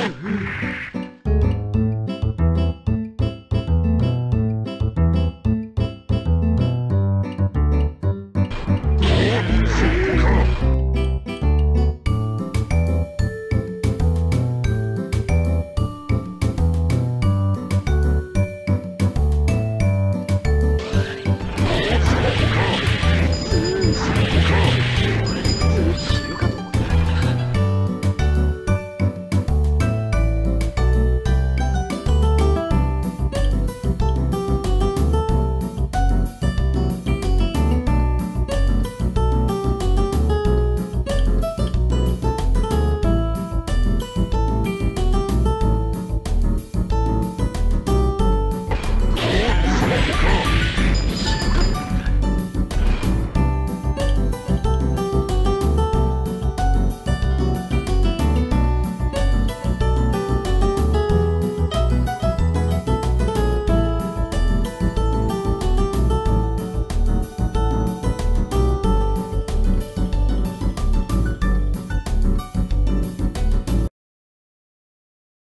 Yeah.